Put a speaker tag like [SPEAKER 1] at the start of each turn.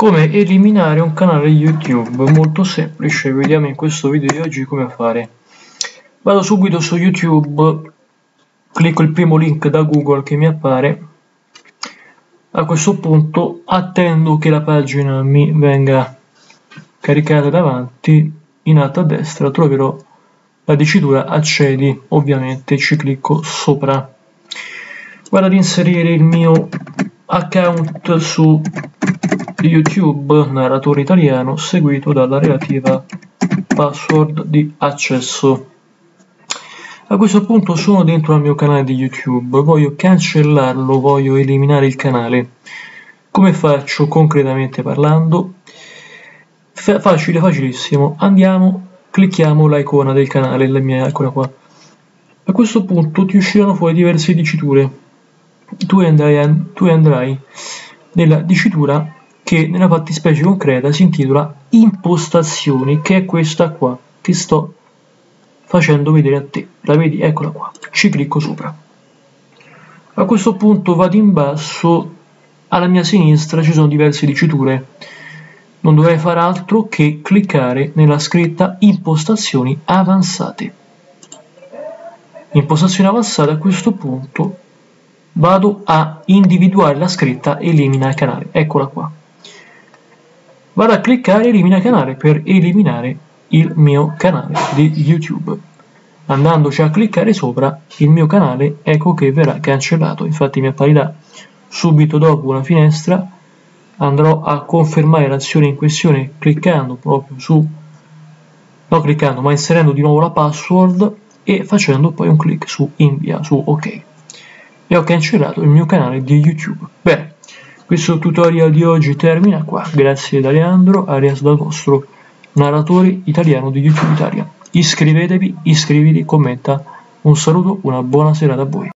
[SPEAKER 1] Come eliminare un canale YouTube? Molto semplice, vediamo in questo video di oggi come fare. Vado subito su YouTube, clicco il primo link da Google che mi appare. A questo punto attendo che la pagina mi venga caricata davanti. In alto a destra troverò la dicitura accedi, ovviamente ci clicco sopra. Vado ad inserire il mio account su YouTube narratore italiano seguito dalla relativa password di accesso. A questo punto sono dentro al mio canale di YouTube, voglio cancellarlo, voglio eliminare il canale. Come faccio concretamente parlando? F facile, facilissimo. Andiamo, clicchiamo l'icona del canale, la mia icona qua. A questo punto ti usciranno fuori diverse diciture. Tu andrai, tu andrai nella dicitura che nella fattispecie concreta si intitola impostazioni, che è questa qua, che sto facendo vedere a te. La vedi? Eccola qua. Ci clicco sopra. A questo punto vado in basso, alla mia sinistra ci sono diverse diciture. Non dovrei fare altro che cliccare nella scritta impostazioni avanzate. Impostazioni avanzate a questo punto vado a individuare la scritta elimina il canale. Eccola qua vado a cliccare elimina canale per eliminare il mio canale di YouTube. Andandoci a cliccare sopra il mio canale, ecco che verrà cancellato. Infatti mi apparirà subito dopo una finestra. Andrò a confermare l'azione in questione cliccando proprio su, non cliccando, ma inserendo di nuovo la password e facendo poi un clic su invia, su ok. E ho cancellato il mio canale di YouTube. Bene. Questo tutorial di oggi termina qua, grazie ad Aleandro, alias dal vostro narratore italiano di YouTube Italia. Iscrivetevi, iscriviti, commenta. Un saluto, una buona serata a voi.